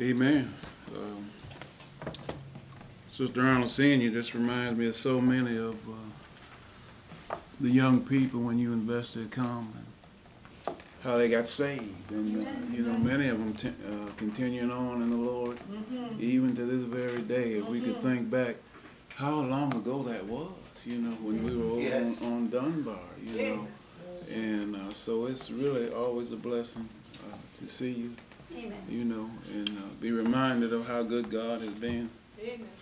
Amen. Um, Sister Arnold Senior just reminds me of so many of uh, the young people when you invested come and how they got saved. And, uh, you know, many of them t- uh, continuing on in the Lord, even to this very day. If we could think back how long ago that was, you know, when we were over Yes. on, on Dunbar, you know. And uh, so it's really always a blessing uh, to see you Amen. you know, and uh, be reminded of how good God has been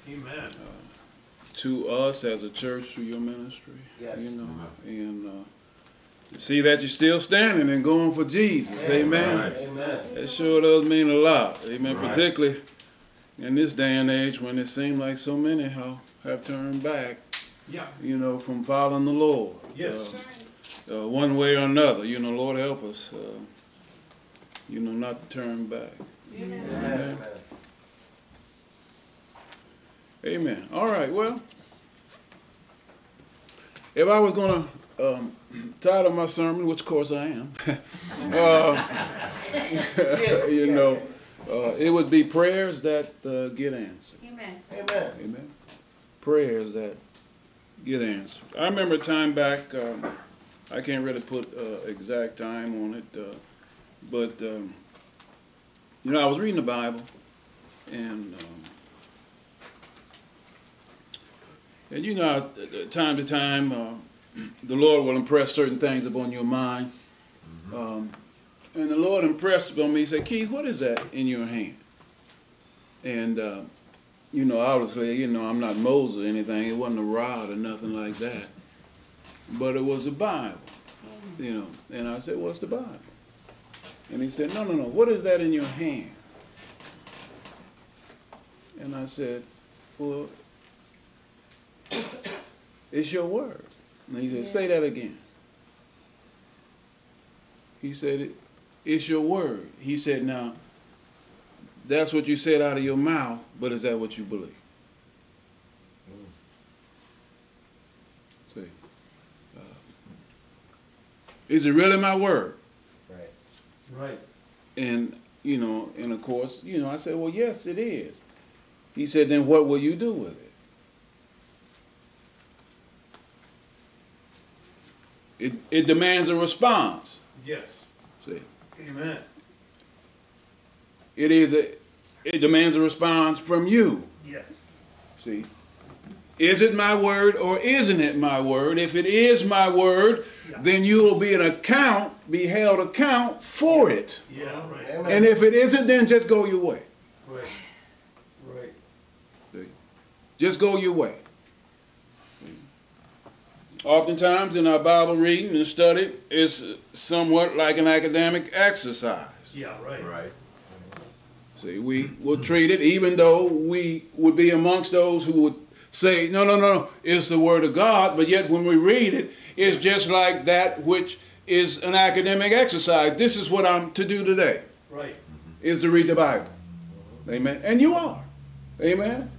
Amen. to us as a church through your ministry. Yes. You know, and uh, to see that you're still standing and going for Jesus. Amen. Amen. That sure does mean a lot. Amen. Right. Particularly in this day and age when it seems like so many have, have turned back, Yeah. you know, from following the Lord. Yes. Uh, uh, one way or another. You know, Lord help us. You know, not to turn back. Amen. Amen. All right. Well, if I was going to um, title my sermon, which of course I am, uh, you know, uh, it would be prayers that uh, get answered. Amen. Amen. Amen. Prayers that get answered. I remember a time back. Um, I can't really put uh, exact time on it, uh, but um, you know, I was reading the Bible, and um, and you know, uh, time to time, uh, the Lord will impress certain things upon your mind. Um, and the Lord impressed upon me. He said, "Keith, what is that in your hand?" And uh, you know, obviously, you know, I'm not Moses or anything. It wasn't a rod or nothing like that. But it was a Bible, you know. And I said, What's the Bible? And he said, No, no, no. What is that in your hand? And I said, Well, it's your word. And he said, Say that again. He said, It's your word. He said, Now, that's what you said out of your mouth, but is that what you believe? See, uh, is it really my word? Right. And you know, and of course, you know, I said, well, yes, it is. He said, then what will you do with it? It it demands a response. Yes. See, Amen. it either it demands a response from you. Yes. See, is it my word or isn't it my word? If it is my word, Yeah. then you will be an account, be held account for it. Yeah. Right. Amen. And if it isn't, then just go your way. Right. Right. Just go your way. Oftentimes in our Bible reading and study, it's somewhat like an academic exercise. Yeah. Right. Right. See, we will treat it, even though we would be amongst those who would say, no, no, no, it's the Word of God, but yet when we read it, it's just like that which is an academic exercise. This is what I'm to do today, Right. is to read the Bible. Amen. And you are. Amen.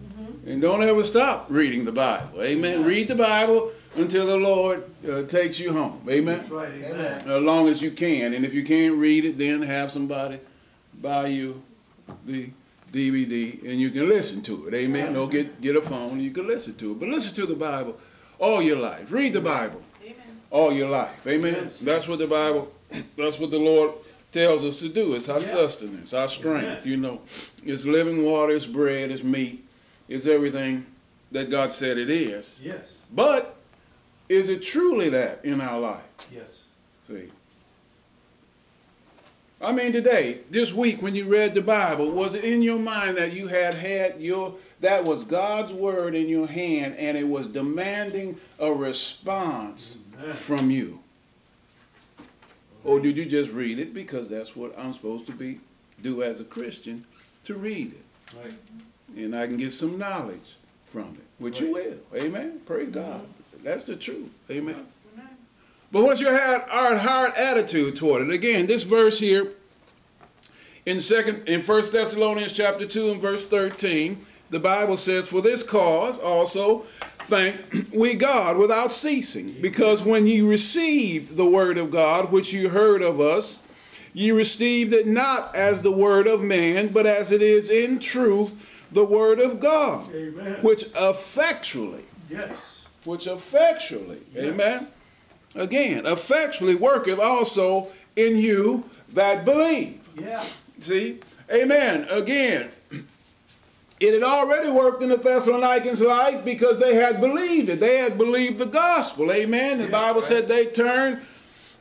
And don't ever stop reading the Bible. Amen. Read the Bible until the Lord uh, takes you home. Amen That's right. Amen. As long as you can. And if you can't read it, then have somebody buy you the DVD and you can listen to it. Amen. Or get get a phone and you can listen to it. But listen to the Bible all your life. Read the Bible all your life. Amen. That's what the Bible. That's what the Lord tells us to do. It's our Yeah. sustenance, our strength. Amen. You know, it's living water, it's bread, it's meat, it's everything that God said it is. Yes. But is it truly that in our life? Yes. See. I mean, today, this week, when you read the Bible, was it in your mind that you had had your that was God's word in your hand, and it was demanding a response Amen. From you, or did you just read it because that's what I'm supposed to be do as a Christian to read it, Right. and I can get some knowledge from it, which you will. Amen. Praise God. That's the truth. Amen. But what's your our heart attitude toward it? Again, this verse here in second in First Thessalonians chapter 2 and verse 13, the Bible says, For this cause also thank we God without ceasing, because when ye received the word of God, which you heard of us, Ye received it not as the word of man, but as it is in truth the word of God, Amen. which effectually, Yes. which effectually, Yeah. amen. Again, effectually worketh also in you that believe. Yeah. See? Amen. Again, it had already worked in the Thessalonians' life because they had believed it. They had believed the gospel. Amen. The Yeah, Bible right. said they turned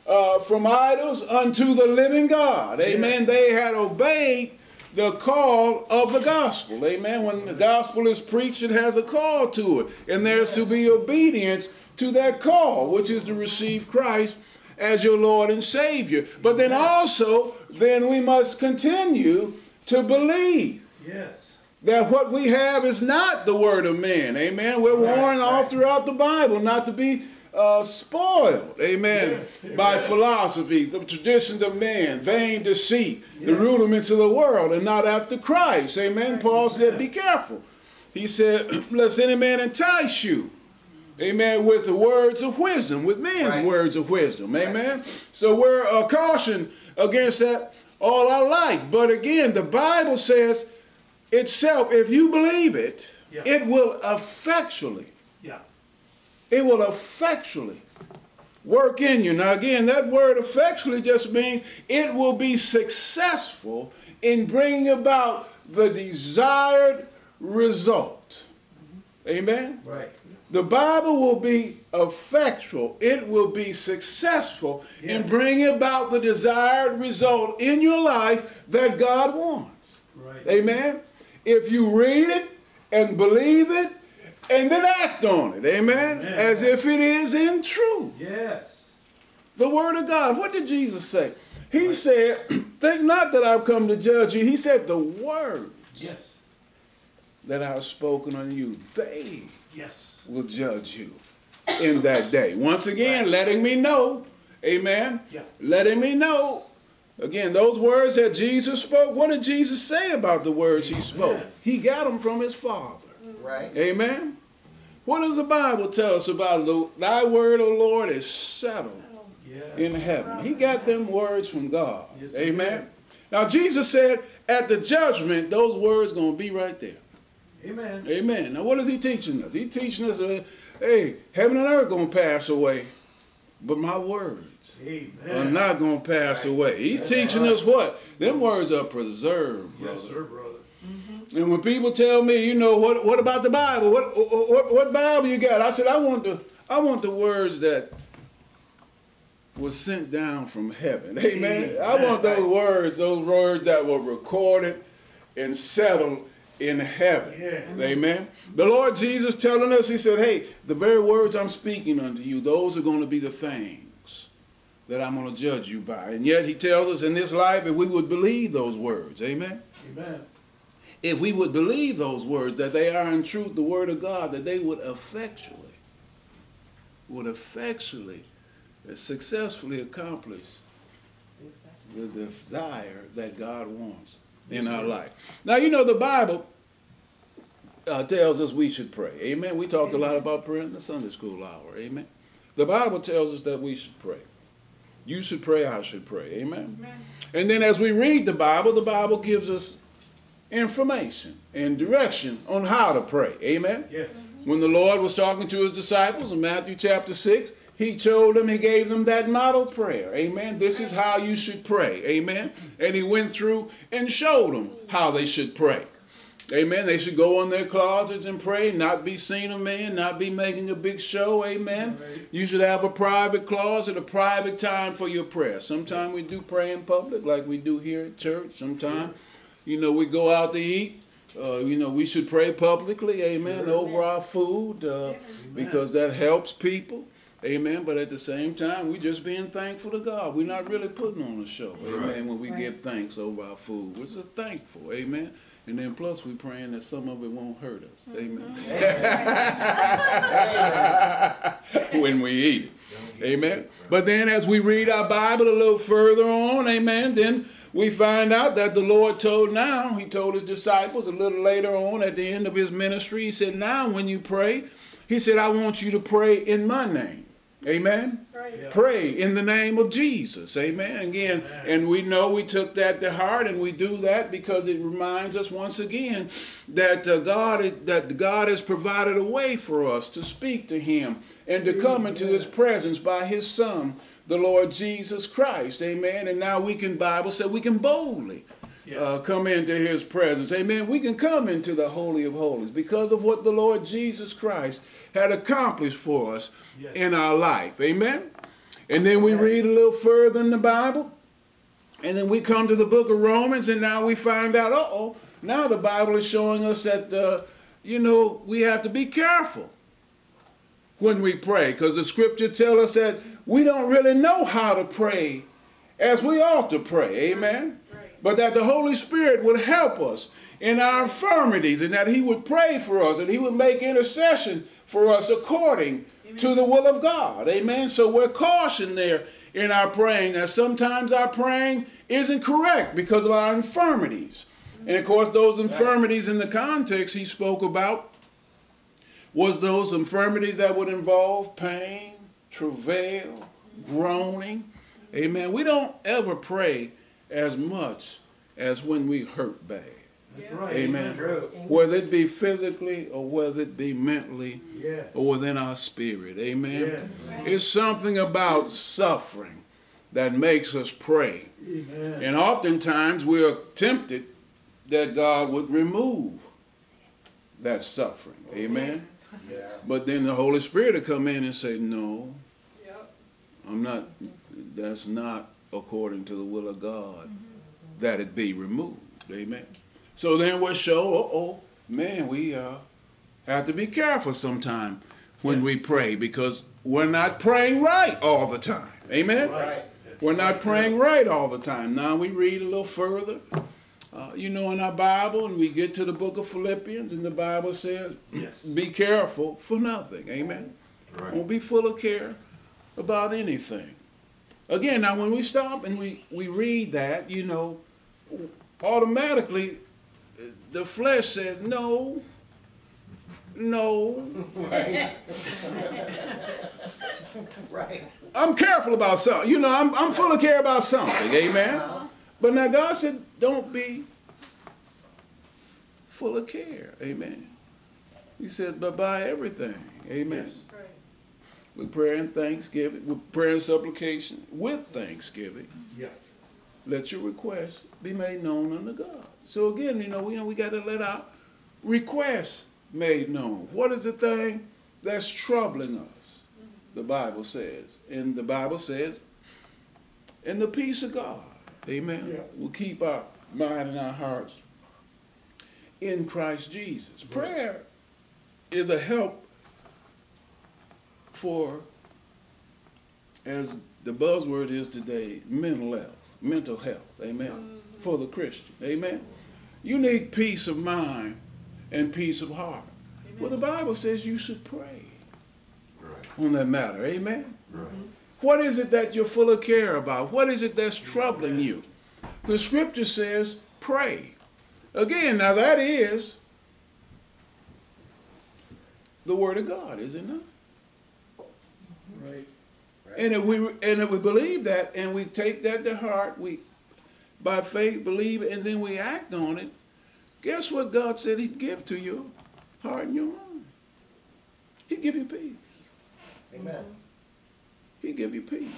uh, from idols unto the living God. Amen. Yeah. They had obeyed the call of the gospel. Amen. When the gospel is preached, it has a call to it. And there's to be obedience to that call, which is to receive Christ as your Lord and Savior. But then also, then we must continue to believe Yes. That what we have is not the word of man. Amen. We're Right, warned all throughout the Bible not to be uh, spoiled. Amen. By philosophy, the traditions of man, vain deceit, the rudiments of the world, and not after Christ. Amen. Paul said, "Be careful." He said, "Lest any man entice you." Amen. With the words of wisdom, with man's Right. words of wisdom. Amen. So we're uh, cautioned against that all our life. But again, the Bible says itself, if you believe it, Yeah. it will effectually, Yeah. it will effectually work in you. Now, again, that word effectually just means it will be successful in bringing about the desired result. Amen. Right. The Bible will be effectual. It will be successful Yeah. in bringing about the desired result in your life that God wants. Right. Amen. If you read it and believe it and then act on it. Amen. Amen. As if it is in truth. Yes. The word of God. What did Jesus say? He said, Think not that I've come to judge you. He said, The word Yes. that I have spoken on you, they Yes. will judge you in that day. Once again, letting me know, amen, Yeah. letting me know, again, those words that Jesus spoke, what did Jesus say about the words he spoke? He got them from his Father. Right. Amen. What does the Bible tell us about the, thy word, O Lord, is settled Yes. in heaven? He got them words from God. Yes, Amen. Now Jesus said at the judgment, those words gonna be right there. Amen. Amen. Now, what is he teaching us? He's teaching us, uh, hey, heaven and earth gonna pass away, but my words Amen. are not gonna pass Right. away. He's That's teaching right. us what? Them words are preserved, brother. Yes, sir, brother. Mm-hmm. And when people tell me, you know, what what about the Bible? What what, what Bible you got? I said, I want the I want the words that was sent down from heaven. Amen. I want those words, those words that were recorded and settled in heaven. Yeah. Amen. The Lord Jesus telling us, He said, Hey, the very words I'm speaking unto you, those are going to be the things that I'm going to judge you by. And yet He tells us in this life, if we would believe those words, Amen Amen. if we would believe those words, that they are in truth the word of God, that they would effectually, would effectually, uh, successfully accomplish the desire that God wants in our life. Now, you know, the Bible uh, tells us we should pray. Amen. We talked a lot about prayer in the Sunday school hour. Amen. The Bible tells us that we should pray. You should pray, I should pray. Amen. And then as we read the Bible, the Bible gives us information and direction on how to pray. Amen. Yes. Mm-hmm. When the Lord was talking to his disciples in Matthew chapter 6, he told them, he gave them that model prayer. Amen. This is how you should pray. Amen. And he went through and showed them how they should pray. Amen. They should go in their closets and pray, not be seen of man, not be making a big show. Amen. Right. You should have a private closet, a private time for your prayer. Sometimes we do pray in public, like we do here at church. Sometimes, you know, we go out to eat. Uh, you know, we should pray publicly, amen, Sure. over our food uh, because that helps people. Amen. But at the same time, we're just being thankful to God. We're not really putting on a show. Amen. When we give thanks over our food, we're just thankful. Amen. And then plus we praying that some of it won't hurt us. Mm-hmm. Amen. when we eat it. Amen. But then as we read our Bible a little further on, amen, then we find out that the Lord told now, he told his disciples a little later on at the end of his ministry, he said, now when you pray, he said, I want you to pray in my name. Amen. Yeah. Pray in the name of Jesus. Amen. Again, Amen. and we know we took that to heart, and we do that because it reminds us once again that uh, God that God has provided a way for us to speak to Him and to come into His presence by His Son, the Lord Jesus Christ. Amen. And now we can Bible said we can boldly Yeah. uh, come into His presence. Amen. We can come into the Holy of Holies because of what the Lord Jesus Christ had accomplished for us Yes. in our life. Amen. And then we read a little further in the Bible, and then we come to the book of Romans, and now we find out, uh oh, now the Bible is showing us that, uh, you know, we have to be careful when we pray, because the scripture tells us that we don't really know how to pray as we ought to pray. Amen. But that the Holy Spirit would help us in our infirmities, and that He would pray for us, and He would make intercession for us according to the will of God. Amen. So we're cautioned there in our praying that sometimes our praying isn't correct because of our infirmities. And of course, those infirmities in the context he spoke about was those infirmities that would involve pain, travail, groaning. Amen. We don't ever pray as much as when we hurt bad. That's right. Amen. True. Whether it be physically or whether it be mentally Yeah. or within our spirit. Amen. Yes. It's something about suffering that makes us pray. Amen. And oftentimes we are tempted that God would remove that suffering. Amen. Yeah. But then the Holy Spirit will come in and say, No, I'm not, that's not according to the will of God that it be removed. Amen. So then we'll show, oh, oh man, we uh, have to be careful sometime when Yes. we pray because we're not praying right all the time. Amen. Right. We're not praying right all the time. Now we read a little further, uh, you know, in our Bible, and we get to the book of Philippians, and the Bible says, Yes. be careful for nothing. Amen. Right. Don't be full of care about anything. Again, now when we stop and we, we read that, you know, automatically the flesh says, no, no, Right. I'm careful about something. You know, I'm, I'm full of care about something. Amen. Uh-huh. But now God said, don't be full of care. Amen. He said, but by everything. Amen. Yes. With prayer and thanksgiving, with prayer and supplication, with thanksgiving, Yeah. let your requests be made known unto God. So again, you know, we know we got to let our requests made known. What is the thing that's troubling us? The Bible says. And the Bible says, and the peace of God, amen, Yeah. will keep our mind and our hearts in Christ Jesus. Prayer is a help for, as the buzzword is today, mental health, mental health, amen, mm-hmm. for the Christian, amen. You need peace of mind and peace of heart. Well, the Bible says you should pray on that matter, amen. Mm-hmm. What is it that you're full of care about? What is it that's troubling you? The scripture says, pray. Again, now that is the word of God, is it not? Right. And if we and if we believe that and we take that to heart, we by faith believe it and then we act on it, guess what God said he'd give to you? heart and your mind? He'd give you peace. Amen. He'd give you peace.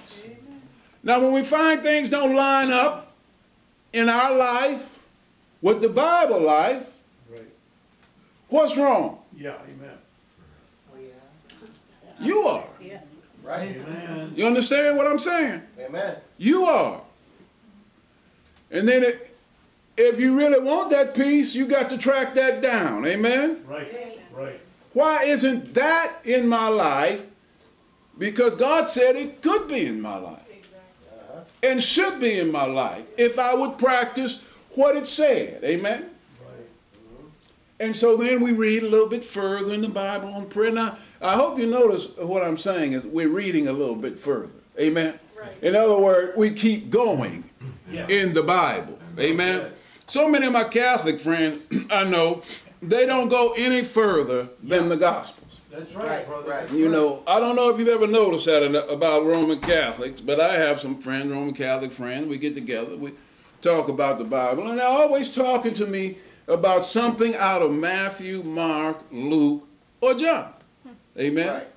Now when we find things don't line up in our life with the Bible life, Right. what's wrong? Yeah. Amen. You are. Right. Amen. You understand what I'm saying? Amen. You are. And then it, if you really want that peace, you got to track that down. Amen? Right. Right. Why isn't that in my life? Because God said it could be in my life Uh-huh. and should be in my life if I would practice what it said. Amen? Right. And so then we read a little bit further in the Bible on prayer. Now, I hope you notice what I'm saying is we're reading a little bit further. Amen? Right. In other words, we keep going Yeah. in the Bible. Amen? So many of my Catholic friends I know, they don't go any further than the Gospels. That's right, Right, brother. right. You know, I don't know if you've ever noticed that about Roman Catholics, but I have some friends, Roman Catholic friends. We get together, we talk about the Bible, and they're always talking to me about something out of Matthew, Mark, Luke, or John. Amen. Right.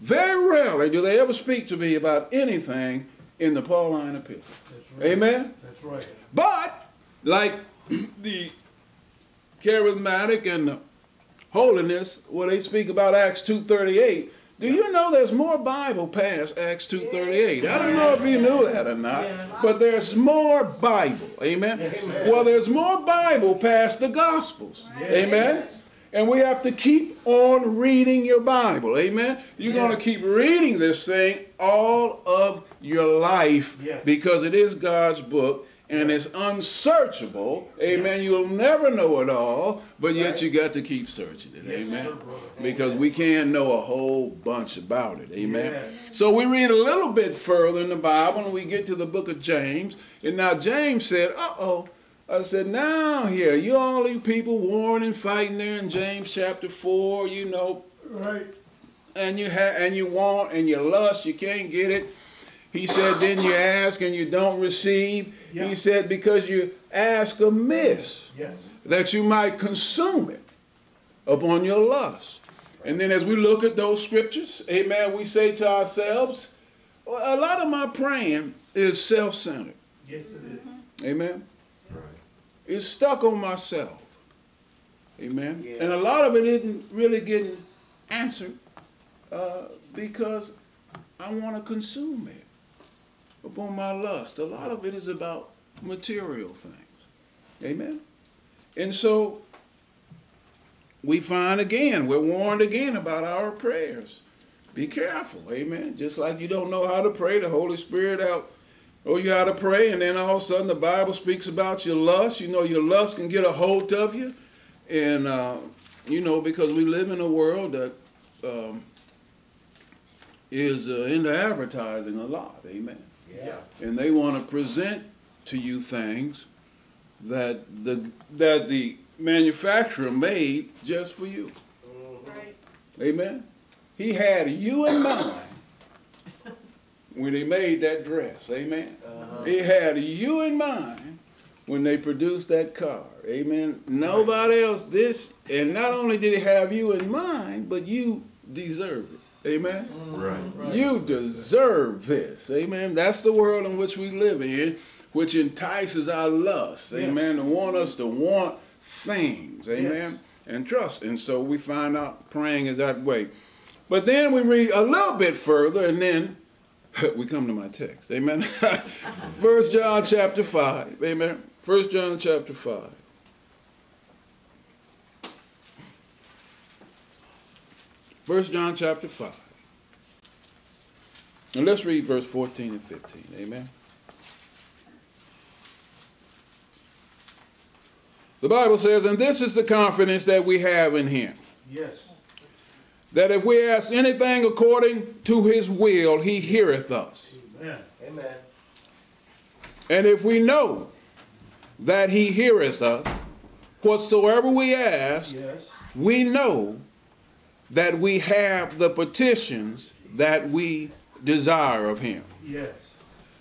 Very rarely do they ever speak to me about anything in the Pauline epistles. That's right. Amen. That's right. But like the charismatic and the holiness, where they speak about Acts two thirty eight. Do you know there's more Bible past Acts two thirty eight? I don't know if you knew that or not, but there's more Bible. Amen. Well, there's more Bible past the Gospels. Amen. And we have to keep on reading your Bible. Amen. You're going to keep reading this thing all of your life because it is God's book and it's unsearchable. Amen. You'll never know it all, but yet you got to keep searching it. Amen. Because we can't know a whole bunch about it. Amen. So we read a little bit further in the Bible and we get to the book of James. And now James said, uh oh. I said, now here, you all you people warring and fighting there in James chapter 4, you know, Right. and you have and you want and you lust, you can't get it. He said, then you ask and you don't receive. Yeah. He said, because you ask amiss Yes. that you might consume it upon your lust. And then as we look at those scriptures, amen, we say to ourselves, well, a lot of my praying is self-centered. Yes, it is. Amen. Right. It's stuck on myself. Amen. Yeah. And a lot of it isn't really getting answered uh, because I want to consume it upon my lust. A lot of it is about material things. Amen. And so we find again, we're warned again about our prayers. Be careful, amen. Just like you don't know how to pray, the Holy Spirit out Oh, you how to pray, and then all of a sudden the Bible speaks about your lust. You know, your lust can get a hold of you. And, uh, you know, because we live in a world that um, is uh, into advertising a lot. Amen. Yeah. And they want to present to you things that the, that the manufacturer made just for you. Right. Amen. He had you in mind when he made that dress. Amen. Uh-huh. He had you in mind when they produced that car. Amen. Nobody else this and not only did he have you in mind, but you deserve it. Amen. Mm-hmm. Right. You deserve this. Amen. That's the world in which we live in, which entices our lust. Amen. To want us to want things. Amen. And trust. And so we find out praying is that way. But then we read a little bit further and then we come to my text. Amen. First John chapter 5. Amen. First John chapter 5. First John chapter 5. And let's read verse 14 and 15. Amen. The Bible says, and this is the confidence that we have in him, Yes. that if we ask anything according to his will, he heareth us. Amen. Amen. And if we know that he heareth us, whatsoever we ask, Yes. we know that we have the petitions that we desire of him. Yes.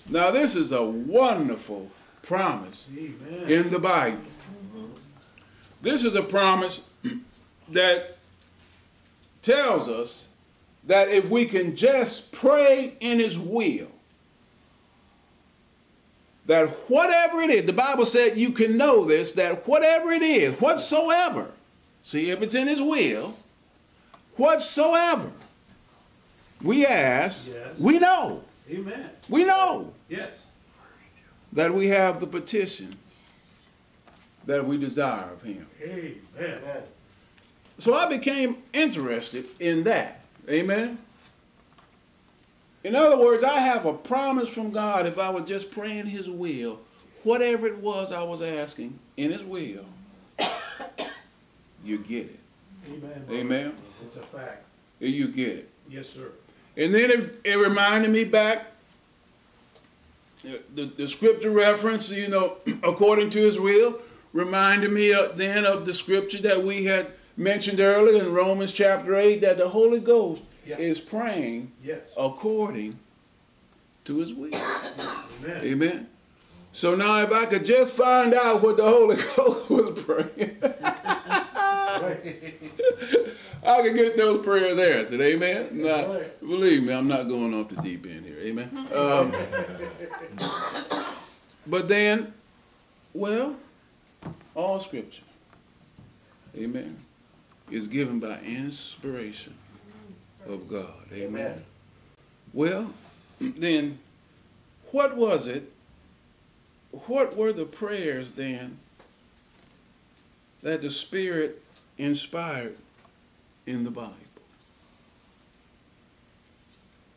Now, this is a wonderful promise Amen. in the Bible. This is a promise that tells us that if we can just pray in His will, that whatever it is, the Bible said you can know this, that whatever it is, whatsoever, see if it's in His will, whatsoever we ask, Yes. we know, Amen. we know Yes. that we have the petition that we desire of Him. Amen. Amen. So I became interested in that. Amen. In other words, I have a promise from God if I was just praying His will, whatever it was I was asking in His will, you get it. Amen. brother. Amen. It's a fact. You get it. Yes, sir. And then it, it reminded me back the, the, the scripture reference, you know, according to his will, reminded me of, then of the scripture that we had mentioned earlier in Romans chapter 8 that the Holy Ghost Yeah. is praying Yes. according to his will. Amen. Amen. So now if I could just find out what the Holy Ghost was praying. I can get those prayers answered. Amen. Now, believe me, I'm not going off the deep end here. Amen. Um, but then, well, all scripture, amen, is given by inspiration of God. Amen. Amen. Well, then, what was it? What were the prayers then that the Spirit inspired in the Bible?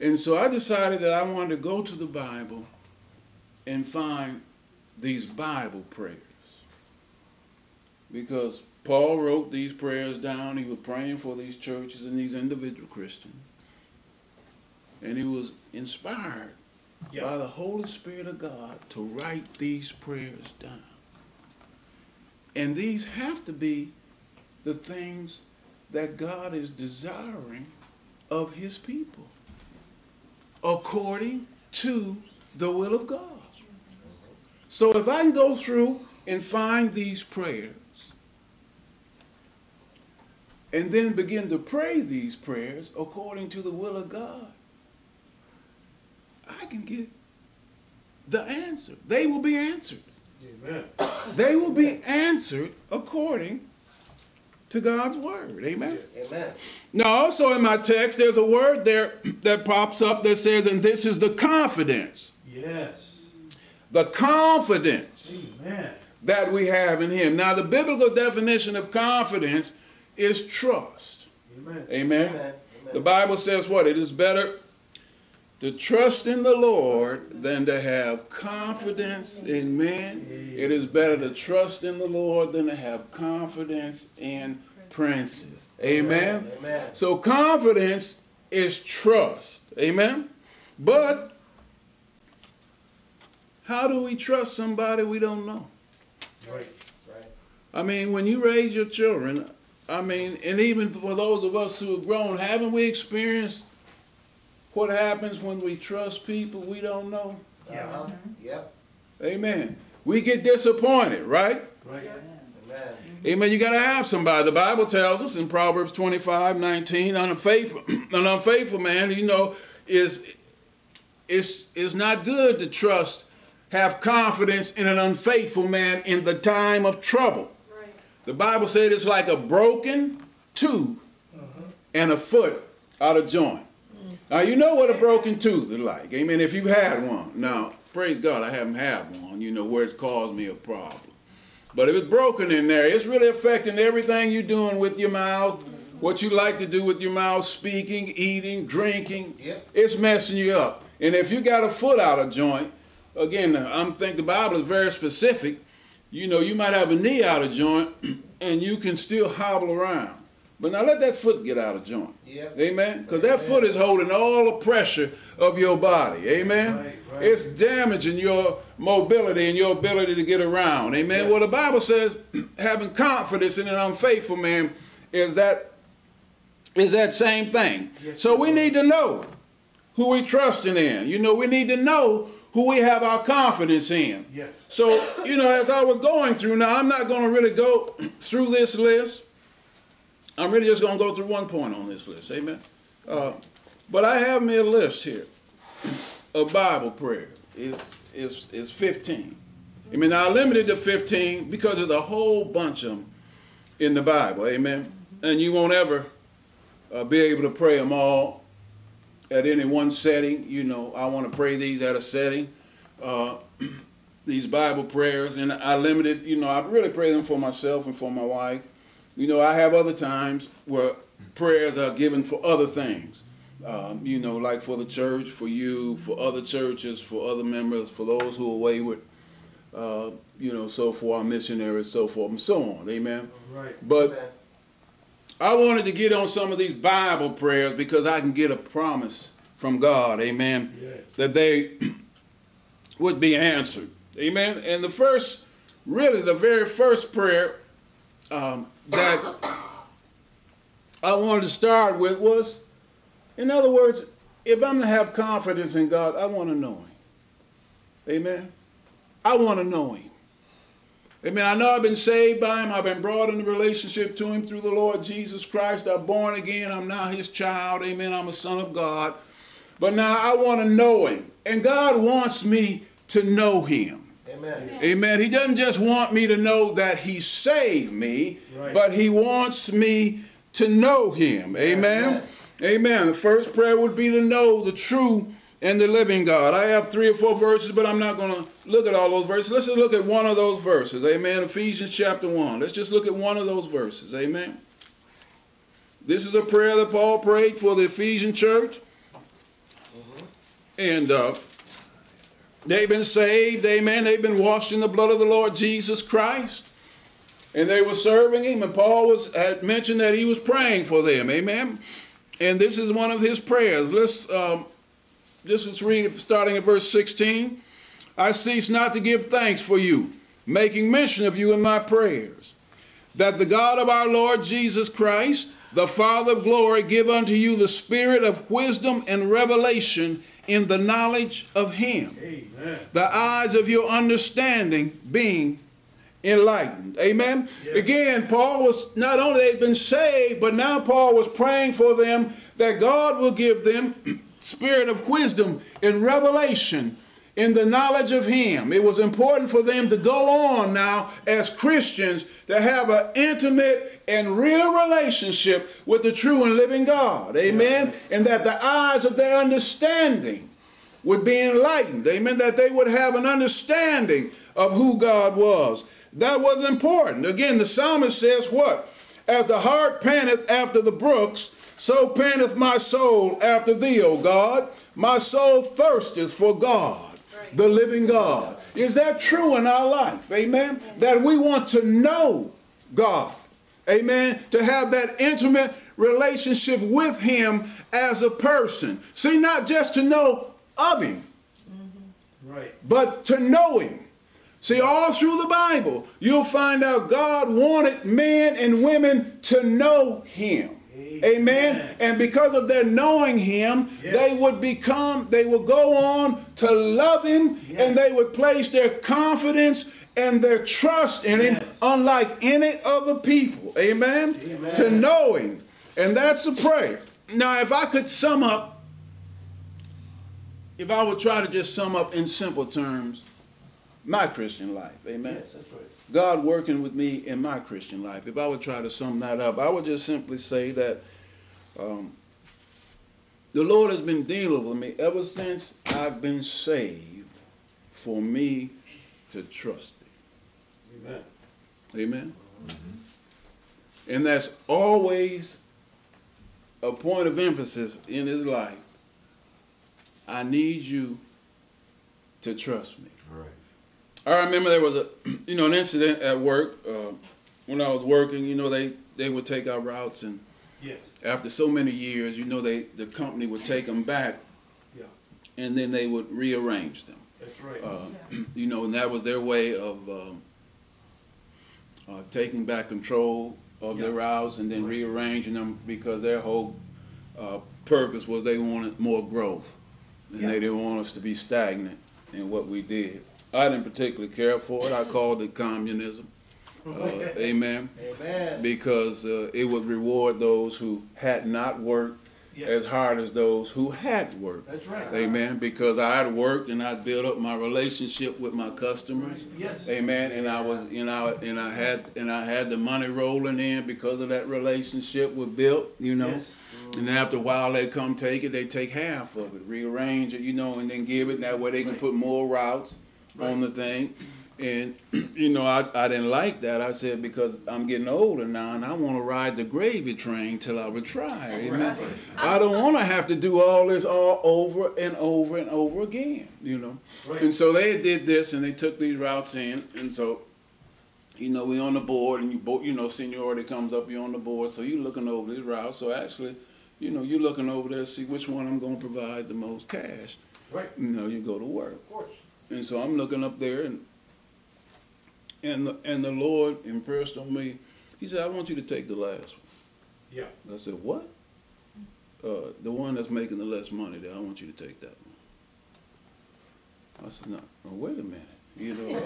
And so I decided that I wanted to go to the Bible and find these Bible prayers. Because Paul wrote these prayers down. He was praying for these churches and these individual Christians. And he was inspired Yeah. by the Holy Spirit of God to write these prayers down. And these have to be the things that God is desiring of his people according to the will of God. So if I can go through and find these prayers and then begin to pray these prayers according to the will of God, I can get the answer. They will be answered. Amen. They will be answered according to God's word. Amen. Amen. Now, also in my text, there's a word there that pops up that says, and this is the confidence. Yes. The confidence Amen. that we have in Him. Now, the biblical definition of confidence is trust. Amen. Amen. Amen. The Bible says what? It is better to trust in the Lord than to have confidence in man. It is better to trust in the Lord than to have confidence in princes. Amen. Amen. So confidence is trust. Amen. But how do we trust somebody we don't know? Right. Right. I mean, when you raise your children, I mean, and even for those of us who have grown, haven't we experienced what happens when we trust people we don't know? Yeah. Uh-huh. Yep. Amen. We get disappointed, right? Right. Amen. Amen. You got to have somebody. The Bible tells us in Proverbs 25, 19, an unfaithful, an unfaithful man, you know, is, is, is not good to trust, have confidence in an unfaithful man in the time of trouble. Right. The Bible said it's like a broken tooth and a foot out of joint. Now you know what a broken tooth is like. Amen. If you've had one. Now, praise God, I haven't had one, you know, where it's caused me a problem. But if it's broken in there, it's really affecting everything you're doing with your mouth, what you like to do with your mouth, speaking, eating, drinking. Yep. It's messing you up. And if you got a foot out of joint, again, uh, I'm think the Bible is very specific. You know, you might have a knee out of joint and you can still hobble around. But now let that foot get out of joint. Amen? Because that foot is holding all the pressure of your body. Amen? Right, right. It's damaging your mobility and your ability to get around. Amen? Yeah. Well, the Bible says having confidence in an unfaithful man is that is that same thing. Yes, so we need to know who we trusting in. You know, we need to know who we have our confidence in. Yes. So, you know, as I was going through, now I'm not going to really go through this list. I'm really just going to go through one point on this list. Amen. Uh, but I have me a list here of Bible prayer. It's, it's, it's 15. I mean, I limited to 15 because there's a whole bunch of them in the Bible. Amen. And you won't ever uh, be able to pray them all at any one setting. You know, I want to pray these at a setting. Uh, these Bible prayers, and I limited, you know, I really pray them for myself and for my wife. You know, I have other times where prayers are given for other things. Um, you know, like for the church, for you, for other churches, for other members, for those who are wayward, uh, you know, so for our missionaries, so forth and so on. Amen. Right. But Amen. I wanted to get on some of these Bible prayers because I can get a promise from God, amen, Yes. that they would be answered. Amen. And the first, really, the very first prayer um, that I wanted to start with was, in other words, if I'm to have confidence in God, I want to know Him. Amen. I want to know Him. Amen. I know I've been saved by Him. I've been brought into relationship to Him through the Lord Jesus Christ. I'm born again. I'm now His child. Amen. I'm a son of God. But now I want to know Him. And God wants me to know Him. Amen. Amen. He doesn't just want me to know that He saved me, Right. but He wants me to know Him. Amen. Amen. Amen. The first prayer would be to know the true and the living God. I have three or four verses, but I'm not going to look at all those verses. Let's just look at one of those verses. Amen. Ephesians chapter 1. Let's just look at one of those verses. Amen. This is a prayer that Paul prayed for the Ephesian church. And uh, they've been saved. Amen. They've been washed in the blood of the Lord Jesus Christ. And they were serving him. And Paul was had mentioned that he was praying for them. Amen. And this is one of his prayers. Let's um, just let's read starting at verse 16. I cease not to give thanks for you, making mention of you in my prayers, that the God of our Lord Jesus Christ, the Father of glory, give unto you the spirit of wisdom and revelation in the knowledge of him, Amen. the eyes of your understanding being enlightened. Amen. Yes. Again, Paul was not only they'd been saved, but now Paul was praying for them that God will give them spirit of wisdom and revelation in the knowledge of him. It was important for them to go on now as Christians to have an intimate and real relationship with the true and living God. Amen. And that the eyes of their understanding would be enlightened. Amen. That they would have an understanding of who God was. That was important. Again, the psalmist says, What? As the hart panteth after the brooks, so panteth my soul after thee, O God. My soul thirsteth for God, the living God. Is that true in our life? Amen. That we want to know God. Amen. To have that intimate relationship with Him as a person. See, not just to know of Him, mm-hmm. Right. but to know him. See, all through the Bible, you'll find out God wanted men and women to know him. Amen. Amen. And because of their knowing him, Yes. they would become, they would go on to love him Yes. and they would place their confidence and their trust in him unlike any other people. Amen. Amen. To know him. And that's a prayer. Now, if I could sum up if I would try to just sum up in simple terms my Christian life, amen. Yes, that's right. God working with me in my Christian life. If I would try to sum that up, I would just simply say that um, the Lord has been dealing with me ever since I've been saved for me to trust Him. Amen. Amen. And that's always a point of emphasis in his life. I need you to trust me. Right. I remember there was a, you know, an incident at work uh, when I was working. You know, they they would take our routes, and Yes. after so many years, you know, they the company would take them back, Yeah. and then they would rearrange them. That's right. Uh, you know, and that was their way of um, uh, taking back control of their routes and then rearranging them because their whole uh, purpose was they wanted more growth and they didn't want us to be stagnant in what we did. I didn't particularly care for it. I called it communism. Uh, amen. Amen. Because uh, it would reward those who had not worked Yes. as hard as those who had worked. That's right. Amen. Because I had worked and I built up my relationship with my customers. Yes. Amen. And I was, you know, and I had and I had the money rolling in because of that relationship was built, you know. Yes. And then after a while they come take it, they take half of it, rearrange it, you know, and then give it. That way they can put more routes on the thing. And you know, I, I didn't like that. I said because I'm getting older now and I want to ride the gravy train till I retire. Amen. Right. I don't want to have to do all this all over and over and over again, you know. Right. And so they did this and they took these routes in, and so you know we on the board and you bo- you know seniority comes up, you're on the board, so you're looking over these routes. So actually, you know, you're looking over there to see which one I'm going to provide the most cash. Right. You know, you go to work. Of course. And so I'm looking up there, and and the, and the Lord impressed on me. He said, "I want you to take the last one." Yeah. I said, what? Uh, the one that's making the less money there, I want you to take that one. I said, no, no wait a minute. You know,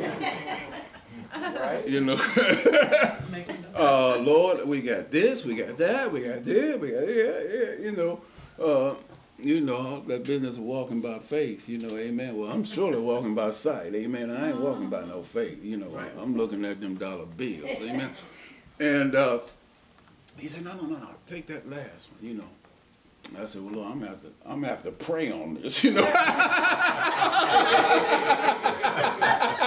uh, Right? you know, uh, Lord, we got this, we got that, we got this, we got yeah, yeah, you know, uh, you know that business of walking by faith, you know, amen. Well, I'm surely walking by sight, amen. I ain't walking by no faith, you know. Right. I'm looking at them dollar bills, amen. And uh, he said, no, no, no, no, take that last one, you know. I said, well, Lord, I'm gonna have to, I'm gonna have to pray on this, you know.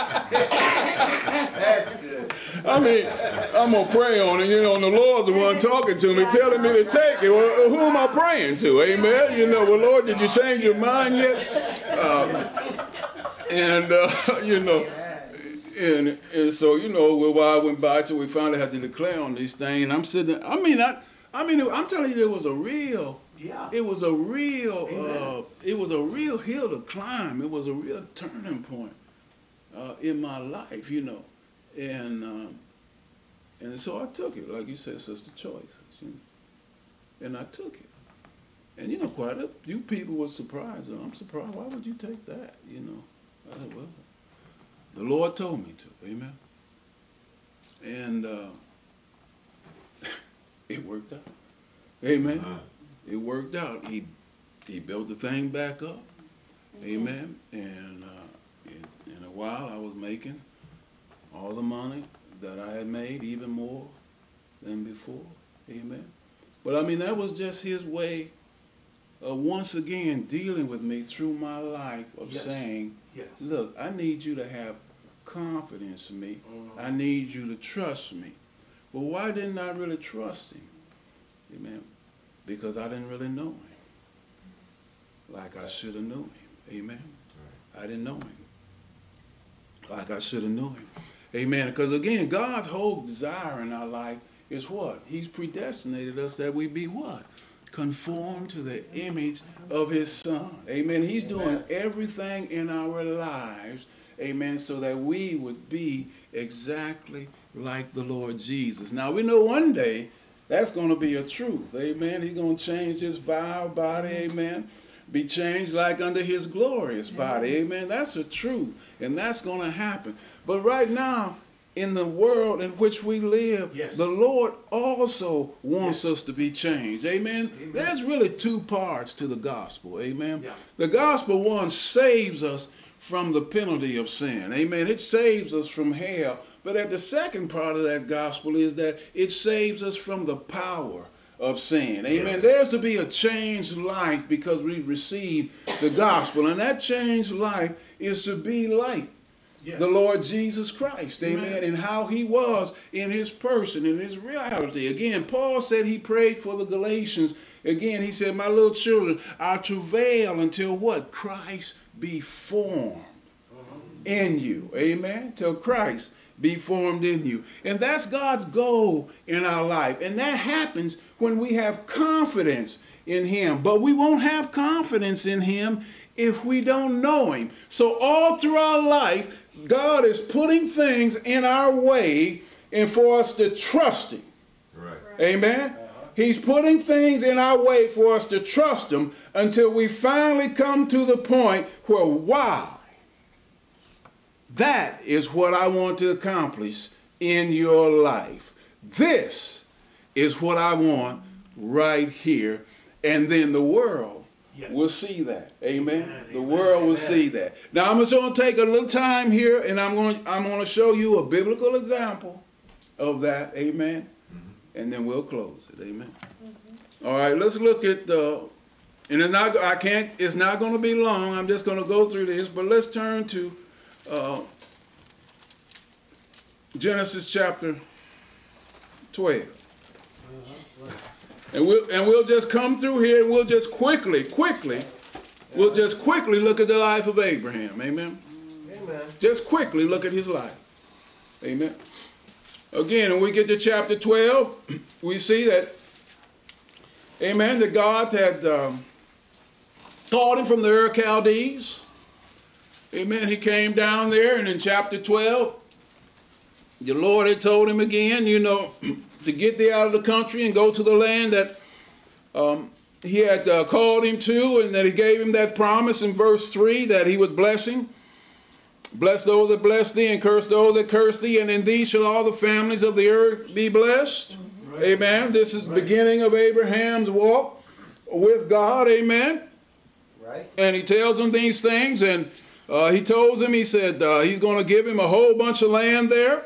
I mean, I'm gonna pray on it, you know, and the Lord's the one talking to me, telling me to take it. Well, who am I praying to? Amen. You know, well, Lord, did you change your mind yet? Um, and uh, you know, and and so you know, well, while I went by till we finally had to declare on these things, I'm sitting. I mean, I, I mean, I'm telling you, there was a real. Yeah. It was a real, uh, it was a real hill to climb. It was a real turning point uh, in my life, you know, and um, and so I took it, like you said, sister Joyce, you know, and I took it, and you know, quite a few people were surprised. I'm surprised. Why would you take that? You know, I said, well, the Lord told me to, amen, and uh, it worked out, amen. It worked out. He he built the thing back up, amen, and. Uh, in, in a while I was making all the money that I had made, even more than before. Amen. But I mean, that was just his way of once again dealing with me through my life of Yes. saying, Yes. look, I need you to have confidence in me. Uh-huh. I need you to trust me. Well, why didn't I really trust him? Amen. Because I didn't really know him like I should have knew him. Amen. I didn't know him like I should have known him. Amen. Because again, God's whole desire in our life is what? He's predestinated us that we be what? Conformed to the image of his son. Amen. He's doing everything in our lives, amen, so that we would be exactly like the Lord Jesus. Now we know one day that's going to be a truth. Amen. He's going to change his vile body. Amen. Be changed like under his glorious body. Amen. That's a truth. And that's going to happen. But right now, in the world in which we live, Yes. the Lord also wants us to be changed. Amen? Amen. There's really two parts to the gospel. Amen. Yeah. The gospel one saves us from the penalty of sin. Amen. It saves us from hell. But at the second part of that gospel is that it saves us from the power of sin. Amen. Yeah. There's to be a changed life because we receive the gospel. And that changed life is to be like the Lord Jesus Christ, amen, Amen. and how he was in his person, in his reality. Again, Paul said he prayed for the Galatians. Again, he said, My little children, I travail until what? Christ be formed uh-huh. in you. Amen. Till Christ be formed in you. And that's God's goal in our life. And that happens when we have confidence in Him. But we won't have confidence in Him if we don't know Him. So, all through our life, God is putting things in our way and for us to trust Him. Right. Amen. Uh-huh. He's putting things in our way for us to trust Him until we finally come to the point where, wow, that is what I want to accomplish in your life. This is what I want right here. And then the world Yes. will see that. Amen. Amen, The amen, world will see that. Now I'm just going to take a little time here and I'm going to, I'm going to show you a biblical example of that. Amen. Mm-hmm. And then we'll close it. Amen. Mm-hmm. All right, let's look at the and it's not I can't it's not going to be long. I'm just going to go through this, but let's turn to uh, Genesis chapter 12. And we'll and we'll just come through here and we'll just quickly, quickly, we'll just quickly look at the life of Abraham. Amen. Amen. Just quickly look at his life. Amen. Again, when we get to chapter 12, we see that, amen, that God had um, called him from the Ur Chaldees. Amen. He came down there, and in chapter 12, the Lord had told him again, you know, to get there out of the country and go to the land that um, he had uh, called him to, and that he gave him that promise in verse 3 that he would bless him. Bless those that bless thee, and curse those that curse thee, and in thee shall all the families of the earth be blessed. Right. Amen. This is the beginning of Abraham's walk with God. Amen. Right? And he tells him these things, and uh, he tells him, he said, uh, he's going to give him a whole bunch of land there.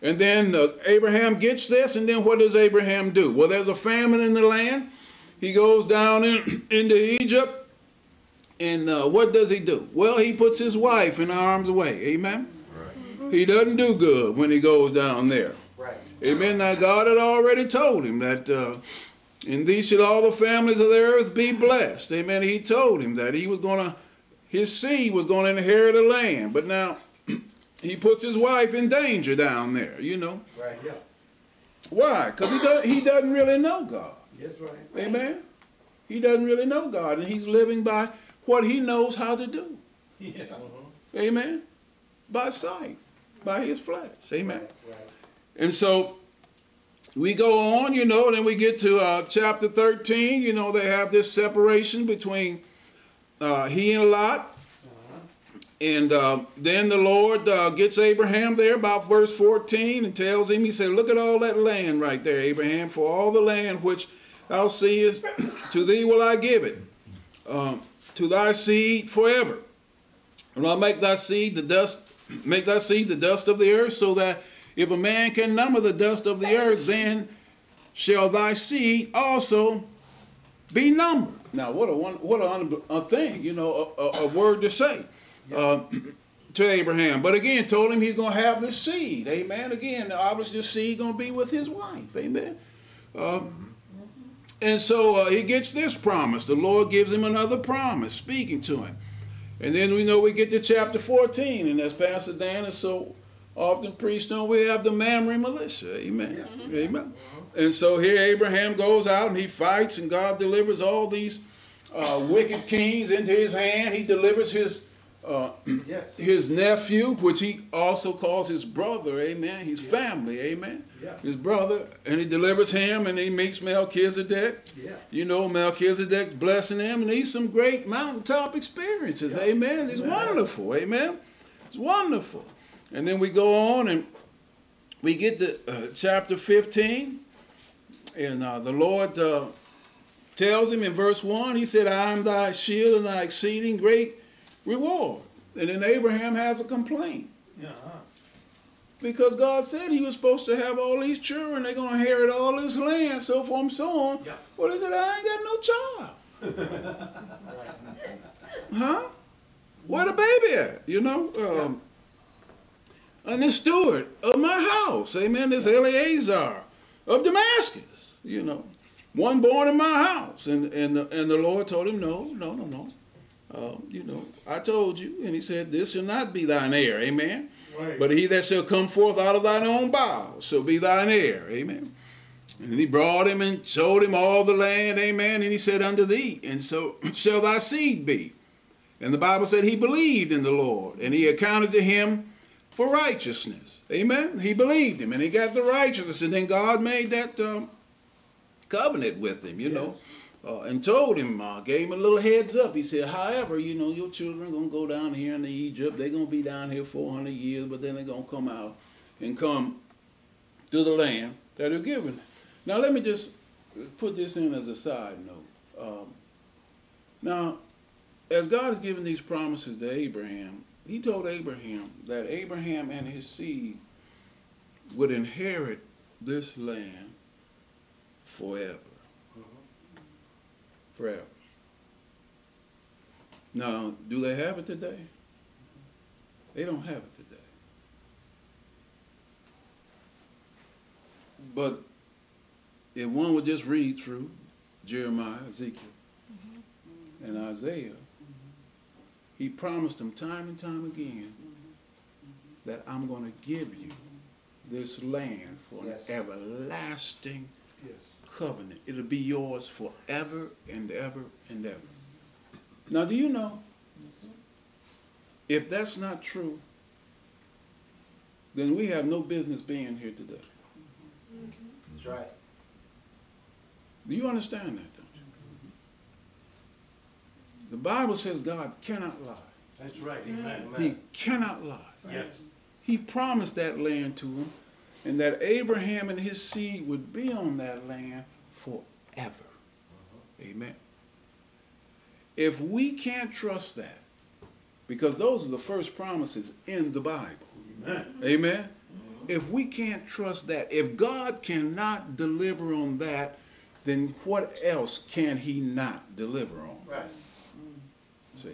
And then uh, Abraham gets this, and then what does Abraham do? Well, there's a famine in the land. He goes down in, into Egypt, and uh, what does he do? Well, he puts his wife in harm's way. Amen. He doesn't do good when he goes down there. Right. Amen. Now, God had already told him that uh, in these should all the families of the earth be blessed. Amen. He told him that he was going to, his seed was going to inherit the land. But now, he puts his wife in danger down there, you know. Right. Yeah, Why? Because he, does, he doesn't really know God. that's right. Amen. He doesn't really know God, and he's living by what he knows how to do. Yeah. Amen. By sight, by his flesh. Amen. Right. Right. And so we go on, you know, and then we get to uh, chapter 13. You know, they have this separation between uh, he and Lot. And uh, then the Lord uh, gets Abraham there, about verse 14, and tells him, He said, Look at all that land right there, Abraham, for all the land which thou seest, to thee will I give it, um, to thy seed forever. And I'll make thy seed the dust, make thy seed the dust of the earth, so that if a man can number the dust of the earth, then shall thy seed also be numbered. Now, what a one, what a, a thing, you know, a, a, a word to say uh, to Abraham. But again, told him he's going to have this seed. Amen. Again, obviously, this seed going to be with his wife. Amen. Uh, and so uh, he gets this promise. The Lord gives him another promise, speaking to him. And then we know we get to chapter 14, and as Pastor Dan is so often preached on, we have the Mamre militia. Amen. Amen. And so here Abraham goes out and he fights, and God delivers all these uh, wicked kings into his hand. He delivers his uh, Yes. his nephew, which he also calls his brother, amen, his family, amen, Yeah. his brother, and he delivers him and he meets Melchizedek. Yeah. You know, Melchizedek blessing him, and these some great mountaintop experiences, amen. It's wonderful, amen. It's wonderful. And then we go on and we get to uh, chapter 15, and uh, the Lord uh, tells him in verse 1, he said, I am thy shield and thy exceeding great reward. And then Abraham has a complaint Uh-huh. because God said he was supposed to have all these children. They're going to inherit all this land, so forth and so on. Yeah. What is it? I ain't got no child. huh? Where the baby at? You know? Um, and the steward of my house, amen, this Eleazar of Damascus, you know. One born in my house. And, and, the, and the Lord told him, no, no, no, no. Um, you know, I told you. And he said, this shall not be thine heir, amen. Right. But he that shall come forth out of thine own bowels shall be thine heir. Amen. And he brought him and showed him all the land. Amen. And he said unto thee, and so shall thy seed be. And the Bible said he believed in the Lord, and he accounted to him for righteousness. Amen. He believed him, and he got the righteousness. And then God made that um, covenant with him, you know, uh, and told him, uh, gave him a little heads up. He said, however, you know, your children are going to go down here into Egypt. They're going to be down here 400 years, but then they're going to come out and come to the land that are given. Now, let me just put this in as a side note. Um, now, as God has given these promises to Abraham, he told Abraham that Abraham and his seed would inherit this land forever. Forever. Now, do they have it today? They don't have it today. But if one would just read through Jeremiah, Ezekiel, and Isaiah, he promised them time and time again that I'm going to give you this land for Yes. an everlasting. Covenant. It'll be yours forever and ever and ever. Now, do you know? If that's not true, then we have no business being here today. That's right. Do you understand that, don't you? The Bible says God cannot lie. That's right, amen. He cannot lie. Yes. He promised that land to him, and that Abraham and his seed would be on that land forever. Amen. If we can't trust that, because those are the first promises in the Bible. Amen. Amen. If we can't trust that, if God cannot deliver on that, then what else can he not deliver on? Right. See.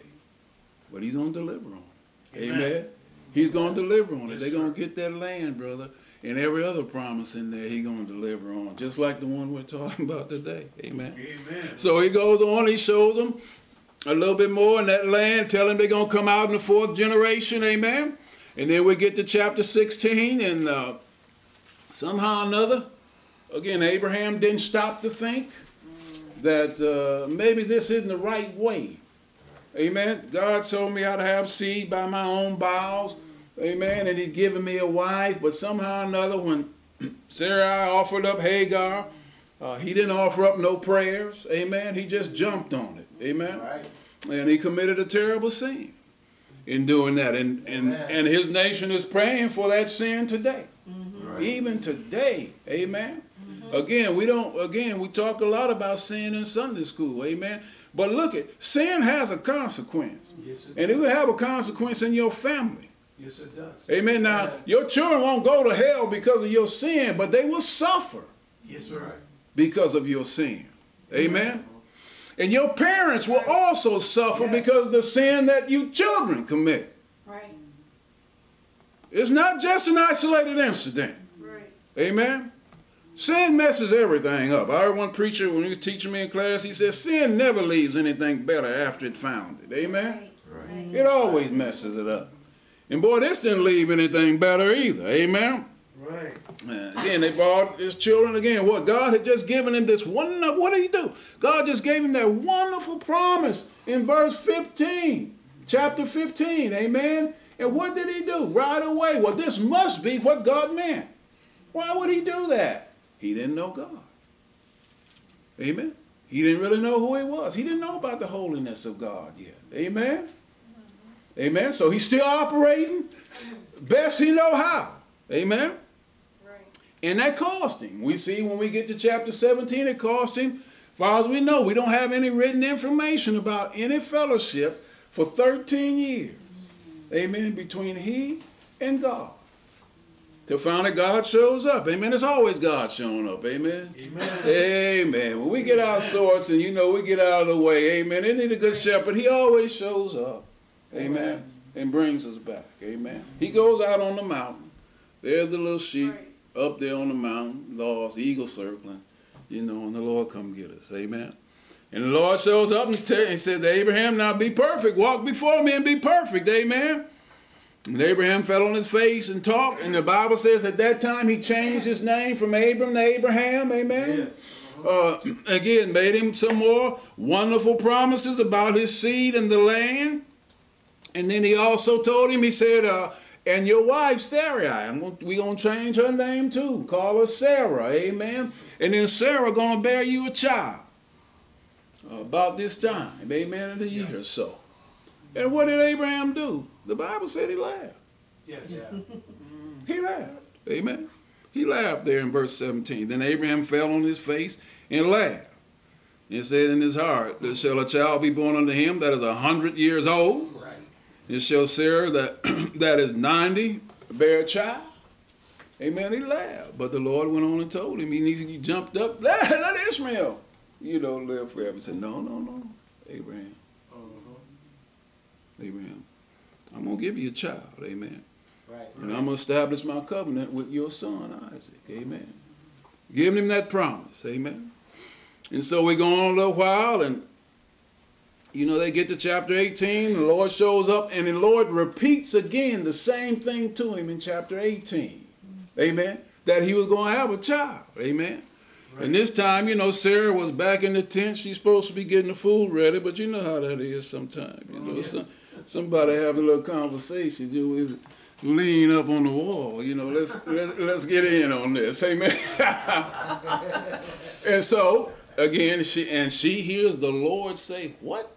But he's gonna deliver on it. Amen. Amen. He's gonna deliver on it. Yes, They're gonna get that land, brother. And every other promise in there, he gonna deliver on, just like the one we're talking about today. Amen. Amen. So he goes on, he shows them a little bit more in that land, tell them they're going to come out in the fourth generation, amen. And then we get to chapter 16, and uh, somehow or another, again, Abraham didn't stop to think that uh, maybe this isn't the right way. Amen. God told me how to have seed by my own bowels. Amen. And he's given me a wife, but somehow or another, when Sarai offered up Hagar, uh, he didn't offer up no prayers. Amen. He just jumped on it. Amen. Right. And he committed a terrible sin in doing that. And, and, Amen. and his nation is praying for that sin today. Right. Even today. Amen. Again, we don't, again, we talk a lot about sin in Sunday school. Amen. But look at sin has a consequence. Yes, it And it does. will have a consequence in your family. Yes, it does. Amen. Now, Yeah. your children won't go to hell because of your sin, but they will suffer Yes, sir. because of your sin. Amen. And your parents will also suffer because of the sin that you children commit. Right, It's not just an isolated incident. right. Amen. Sin messes everything up. I heard one preacher when he was teaching me in class, he said, Sin never leaves anything better after it found it. Amen. Right. It always messes it up. And boy, this didn't leave anything better either. Amen. Right. Again, they brought his children again. What God had just given him this one. What did he do? God just gave him that wonderful promise in verse 15, chapter 15. Amen. And what did he do right away? Well, this must be what God meant. Why would he do that? He didn't know God. Amen. He didn't really know who he was. He didn't know about the holiness of God yet. Amen. Amen. So he's still operating best he know how. Amen. Right. And that cost him. We see when we get to chapter 17, it cost him. As far as we know, we don't have any written information about any fellowship for 13 years. Amen. Between he and God. Till finally God shows up. Amen. It's always God showing up. Amen. Amen. Amen. When we get our sorts and you know we get out of the way, amen. Isn't he the good shepherd? He always shows up. Amen. And brings us back. Amen. He goes out on the mountain. There's the little sheep Right. up there on the mountain, lost, eagle circling, you know, and the Lord come get us. Amen. And the Lord shows up and, te- and said to Abraham, Now be perfect, walk before me and be perfect. Amen. And Abraham fell on his face and talked. And the Bible says at that time he changed his name from Abram to Abraham. Amen. Yes. Uh, again, made him some more wonderful promises about his seed and the land. And then he also told him, he said, uh, and your wife Sarai, I'm gonna, we gonna change her name too. Call her Sarah, amen. And then Sarah gonna bear you a child about this time, amen, in a year or so. And what did Abraham do? The Bible said he laughed. Yes. Yeah. He laughed. Amen. He laughed there in verse 17. Then Abraham fell on his face and laughed. And said in his heart, shall a child be born unto him that is a hundred years old. And shall Sarah that, that is 90 bear a child. Amen. He laughed. But the Lord went on and told him, he, he jumped up, let, let Ishmael, you know, live forever. He said, No, no, no, Abraham. Mhm. Abraham. I'm going to give you a child. Amen. Right. And I'm going to establish my covenant with your son, Isaac. Amen. Giving him that promise. Amen. And so we go on a little while, and you know, they get to chapter 18. The Lord shows up, and the Lord repeats again the same thing to him in chapter 18. Amen. That he was going to have a child. Amen. And this time, you know, Sarah was back in the tent. She's supposed to be getting the food ready, but you know how that is sometimes. You know, oh, some, somebody having a little conversation. You lean up on the wall. You know, let's let's, let's get in on this. Amen. and so again, she and she hears the Lord say, "What?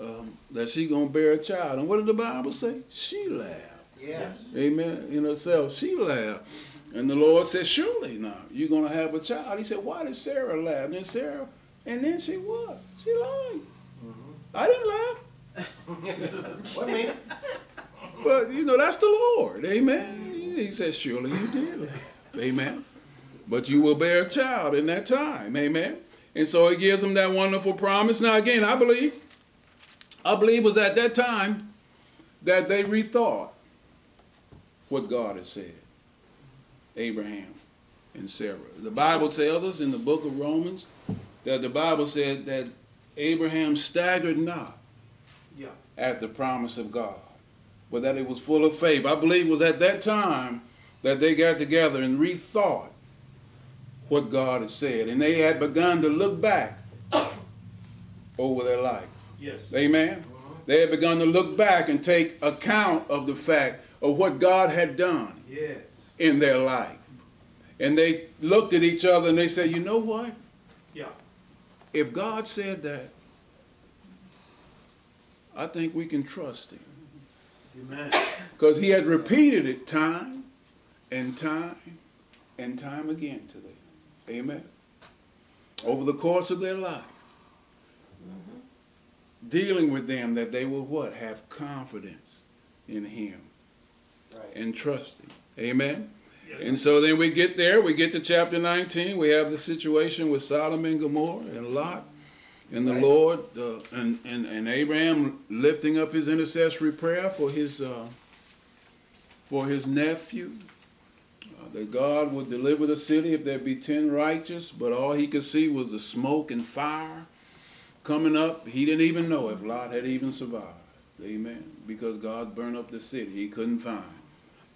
Um, that she gonna bear a child?" And what did the Bible say? She laughed. Yes. Amen. In herself, she laughed. And the Lord said, Surely now, you're going to have a child. He said, Why did Sarah laugh? And then Sarah, and then she what? She lied. I didn't laugh. A minute. But, you know, that's the Lord. Amen. He said, Surely you did laugh. Amen. But you will bear a child in that time. Amen. And so he gives them that wonderful promise. Now, again, I believe, I believe it was at that time that they rethought what God had said. Abraham and Sarah. The Bible tells us in the book of Romans that the Bible said that Abraham staggered not Yeah. at the promise of God, but that it was full of faith. I believe it was at that time that they got together and rethought what God had said, and they had begun to look back over their life. Yes. Amen. Uh-huh. They had begun to look back and take account of the fact of what God had done Yes. in their life. And they looked at each other and they said, You know what? Yeah. If God said that, I think we can trust him. Amen. Because he had repeated it time and time and time again to them. Amen. Over the course of their life. Dealing with them that they will what? Have confidence in him Right. and trust him. Amen. Yes. And so then we get there, we get to chapter 19, we have the situation with Sodom and Gomorrah and Lot and the Right. Lord uh, and, and, and Abraham lifting up his intercessory prayer for his, uh, for his nephew. Uh, that God would deliver the city if there be ten righteous, but all he could see was the smoke and fire coming up. He didn't even know if Lot had even survived. Amen. Because God burned up the city. He couldn't find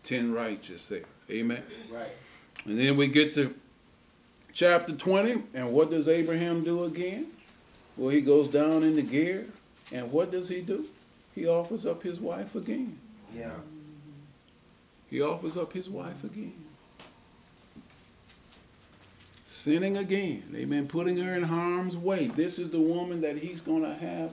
ten righteous there. Amen. Right. And then we get to chapter 20, and what does Abraham do again? Well, he goes down in the Gerar, and what does he do? He offers up his wife again. Yeah. He offers up his wife again. Sinning again. Amen. Putting her in harm's way. This is the woman that he's going to have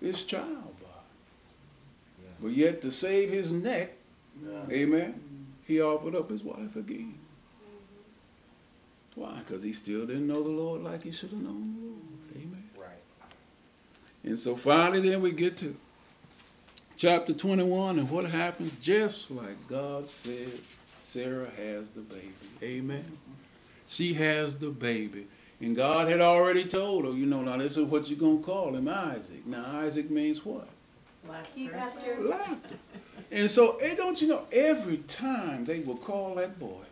this child by. But yet, to save his neck, Yeah. amen, he offered up his wife again. Why? Because he still didn't know the Lord like he should have known the Lord. Amen. Right. And so finally, then we get to chapter 21, and what happens? Just like God said, Sarah has the baby. Amen. She has the baby. And God had already told her, you know, now this is what you're going to call him Isaac. Now, Isaac means what? Laughter. Laughter. And so, eh, don't you know, every time they would call that boy,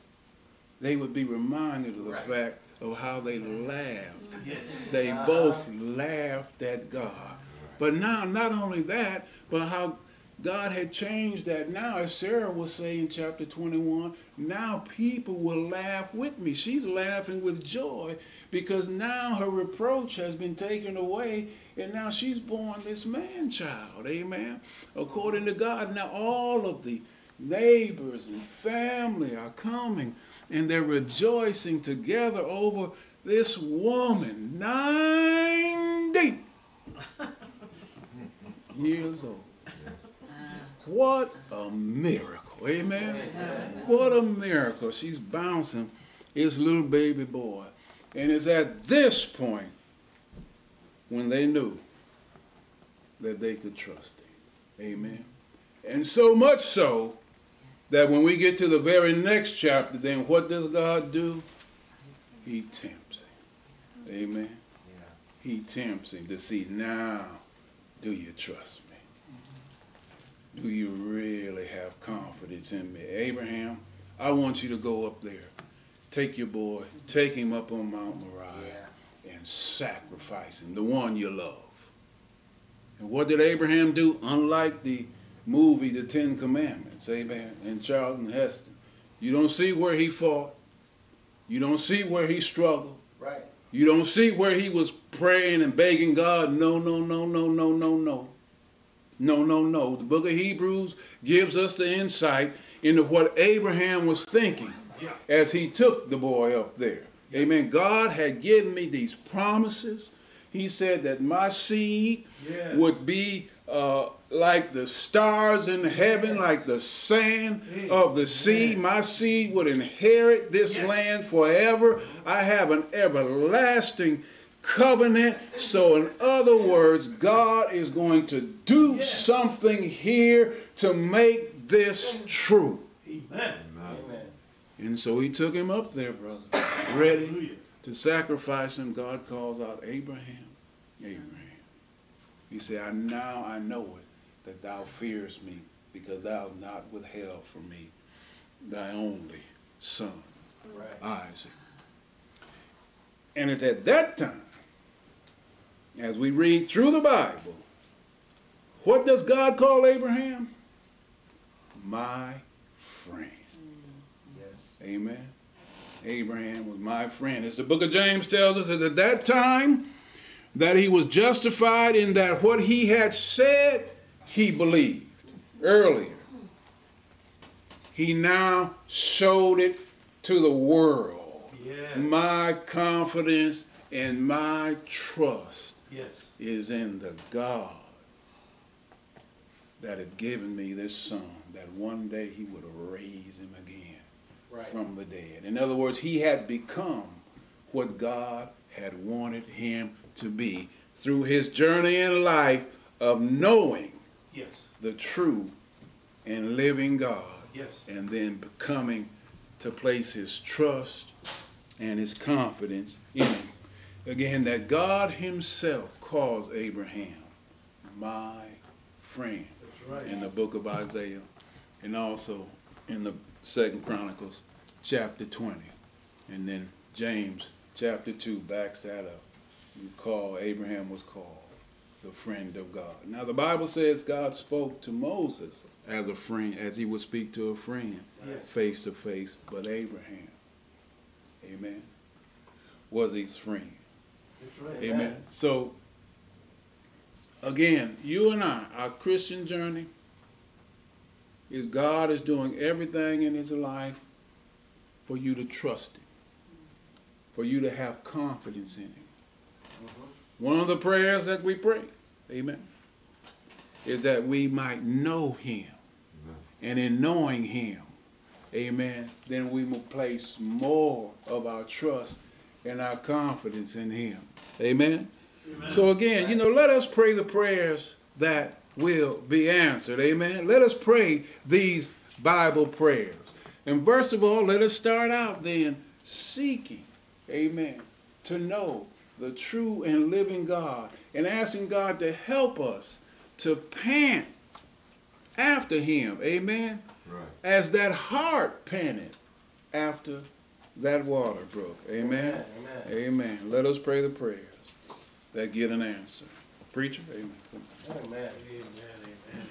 they would be reminded of the Right. fact of how they laughed Yes. they both laughed at God. But now, not only that, but how God had changed that. Now, as Sarah will say in chapter 21, now people will laugh with me. She's laughing with joy because now her reproach has been taken away and now she's born this man child. Amen. According to God. Now, all of the neighbors and family are coming and they're rejoicing together over this woman, 90 years old. What a miracle. Amen. What a miracle. She's bouncing his little baby boy. And it's at this point when they knew that they could trust him. Amen. And so much so that when we get to the very next chapter, then what does God do? He tempts him. Amen. He tempts him to see now, do you trust me? Do you really have confidence in me? Abraham, I want you to go up there. Take your boy, take him up on Mount Moriah Yeah. and sacrifice him, the one you love. And what did Abraham do? Unlike the movie The Ten Commandments, amen, and Charlton Heston, you don't see where he fought. You don't see where he struggled. Right. You don't see where he was praying and begging God, no, no, no, no, no, no, no. No, no, no. The book of Hebrews gives us the insight into what Abraham was thinking Yeah. as he took the boy up there. Amen. God had given me these promises. He said that my seed Yes. would be uh, like the stars in heaven, like the sand of the sea. My seed would inherit this Yes. land forever. I have an everlasting covenant. So, in other words, God is going to do Yes. something here to make this true. Amen. Amen. And so he took him up there, brother, ready Hallelujah. to sacrifice him. God calls out Abraham, Abraham. He said, I now I know it that thou fearest me, because thou hast not withheld from me thy only son, Right. Isaac. And it's at that time, as we read through the Bible, what does God call Abraham? My friend. Yes. Amen. Abraham was my friend. As the book of James tells us, that at that time that he was justified in that what he had said, he believed earlier. He now showed it to the world. Yes. My confidence and my trust Yes. is in the God that had given me this son, that one day he would raise him again Right. from the dead. In other words, he had become what God had wanted him to be through his journey in life of knowing Yes. the true and living God Yes. and then becoming to place his trust and his confidence in him. Again, that God himself calls Abraham my friend That's right. in the book of Isaiah and also in the second Chronicles chapter 20. And then James chapter 2 backs that up. You call Abraham was called the friend of God. Now the Bible says God spoke to Moses as a friend, as he would speak to a friend Yes. face to face, but Abraham, amen, was his friend. Right. Amen. Amen. So, again, you and I, our Christian journey is God is doing everything in his life for you to trust him, for you to have confidence in him. Mm-hmm. One of the prayers that we pray, amen, is that we might know him. Mm-hmm. And in knowing him, amen, then we will place more of our trust and our confidence in him. Amen. Amen. So again, you know, let us pray the prayers that will be answered. Amen. Let us pray these Bible prayers. And first of all, let us start out then seeking, amen, to know the true and living God and asking God to help us to pant after him. Amen. Right. As that heart panted after that water brook. Amen. Amen. Amen. Let us pray the prayers that get an answer. Preacher, amen. Amen. Amen. Amen. Amen.